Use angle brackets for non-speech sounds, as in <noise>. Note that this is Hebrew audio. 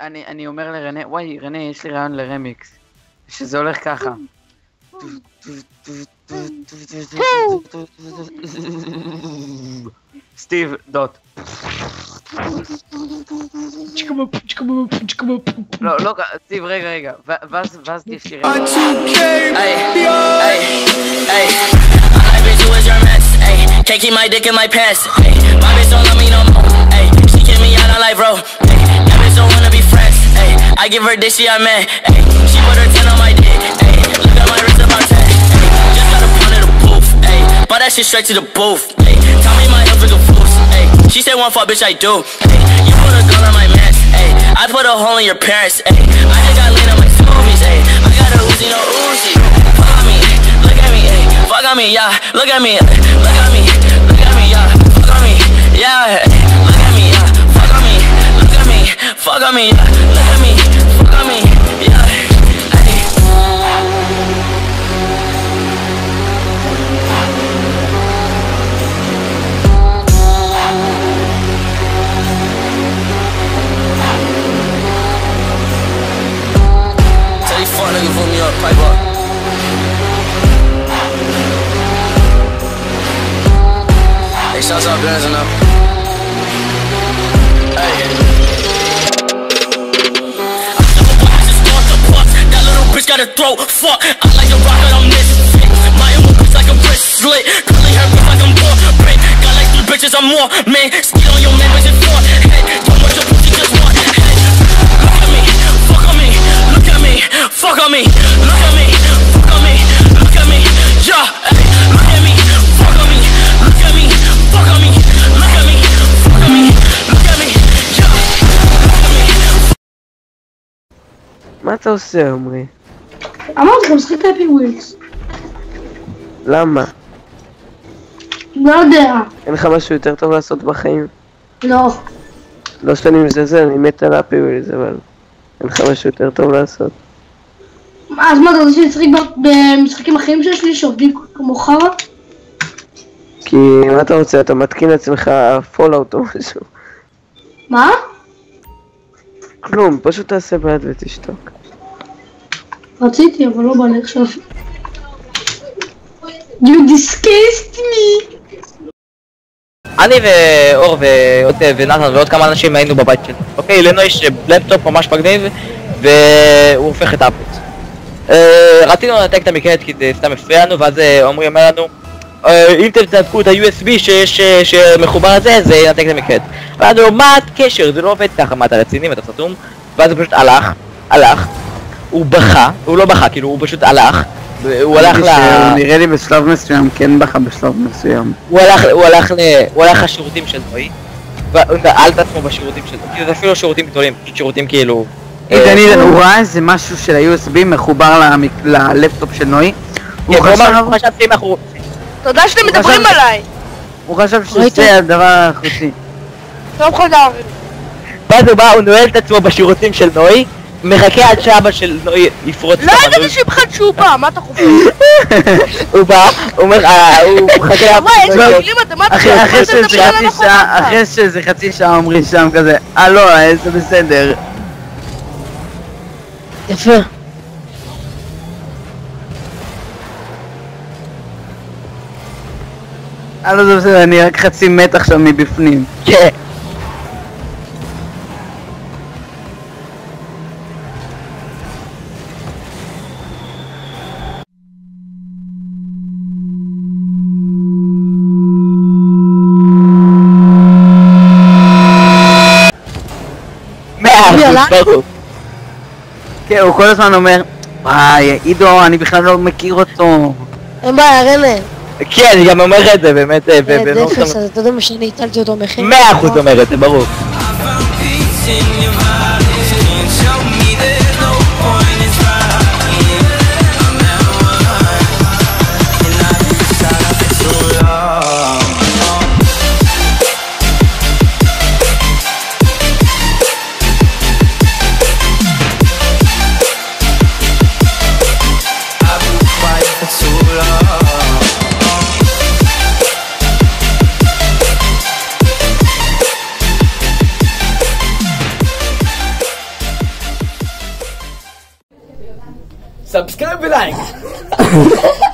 אני, אני אומר לרנה, וואי, רנה, יש לי רעיון לרמיקס. שזה הולך ככה. סטיב, דוט. לא, לא, סטיב, רגע, רגע. ואז, ואז יש לי רעיון. Can't keep my dick in my pants. Ay, my bitch don't love me no more. Ay, she kick me out on life, bro. I give her dick, she a man. Ay, she put her 10 on my dick. Ay, look at my wrist about 10. Ay, just got a pound of the booth. Ay, bought that shit straight to the booth. Ay, tell me my health is a fools. Ay, she said one fuck, bitch, I do. Ay, you put a gun on my mans. Ay, I put a hole in your parents. Ay, I just got lean on my smoothies. Ay, I got a Uzi, no Uzi. Fuck on me, look at me, ay, fuck on me, yeah. Look at me, look at me, look at me, yeah. Fuck on me, yeah. Look at me, yeah. Fuck on me, look at me, fuck on me, yeah. Up, pipe up. Hey, shouts out and up. Got a throat, fuck. I like to rock it on this. My own bitch like a wristlet. Curly hair bitch like I'm born. Got like three bitches, I'm more. Man, skill on your man, bitch, it's four. מה אתה עושה, עמרי? אמרתי לך, משחק Happy Wheels. למה? לא יודע. אין לך משהו יותר טוב לעשות בחיים? לא. לא שאני מזלזל, אני מת על Happy Wheels, אבל... אין לך משהו יותר טוב לעשות. אז מה, אתה רוצה שאני אשחק במשחקים אחרים שיש לי שעובדים כמו חרא? כי מה אתה רוצה, אתה מתקין לעצמך Fallout או משהו. מה? כלום, פשוט תעשה בעד ותשתוק. רציתי, אבל לא בא לי עכשיו. You disgust me! אני ואור ועוד ונתן ועוד כמה אנשים היינו בבית שלו. אוקיי, לנו יש לפטופ ממש מגניב והוא הופך את האפוץ. אה, רצינו לנתק את המקלט כי זה סתם הפריע לנו ואז אה, עמרי אומר לנו "אה, אם אתם תנתקו את ה-USB שיש, אה, שמחובר לזה זה ינתק את המקלט. ואמרנו לו מה הקשר זה לא עובד ככה מה אתה רציני אתה סתום ואז הוא פשוט הלך, הלך, הוא בכה, הוא לא בכה כאילו הוא פשוט הלך הוא הלך ל... נראה לי בשלב מסוים כן בכה בשלב מסוים. הוא הלך, הוא הלך, ל, הוא הלך לשירותים של והוא נעל את עצמו בשירותים של נוי, זה אפילו לא שירותים גדולים, שירותים כאילו... אה, הוא ראה איזה משהו של ה-USB מחובר ללפטופ של נוי. הוא כן, הוא חשב, תודה שאתם מדברים עליי. הוא חשב? שזה הדבר החוצי. טוב חדר. ואז הוא בא, הוא נועל את עצמו בשירותים של נוי, מחכה עד שאבא של נוי יפרוץ את לא המנוי. ידעתי שבכלל שהוא בא, מה אתה חושב? <laughs> הוא בא, הוא אומר, אה, הוא <laughs> מחכה... לי שלו. מילים אחרי מה אתה שלך? אחרי שזה חצי שעה עומרי שם כזה, אה לא, זה בסדר. יפה. אה לא, זה בסדר, אני רק חצי מת עכשיו מבפנים. כן. כן, הוא כל הזמן אומר, וואי, עידו, אני בכלל לא מכיר אותו. אין בעיה, רנה. כן, אני גם אומר את זה, באמת, אה, אה, ב- זה אפס, אז אתה יודע מה שאני הטלתי אותו מחיר? מאה אחוז אומר את זה, ברור. subscribe, like. <laughs>